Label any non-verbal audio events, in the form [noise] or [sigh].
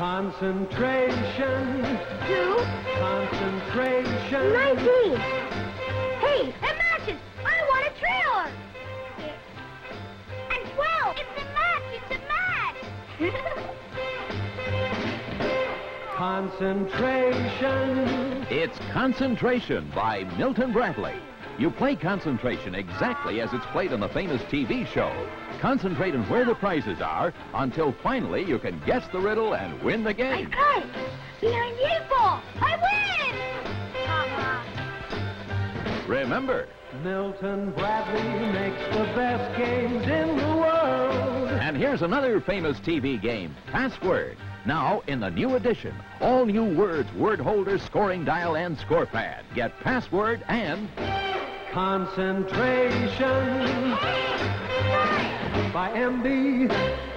Concentration. Two. Concentration. Nineteen. Hey, it matches. I want a trailer. And twelve. It's a match. It's a match. [laughs] Concentration. It's Concentration by Milton Bradley. You play Concentration exactly as it's played on the famous TV show. Concentrate on where the prizes are until finally you can guess the riddle and win the I game. got it. Behind the eight ball. I win. Haha. Remember, Milton Bradley makes the best games in the world. and here's another famous TV game, Password. Now, in the new edition, all new words, word holder, scoring dial, and score pad. Get Password and Concentration by MB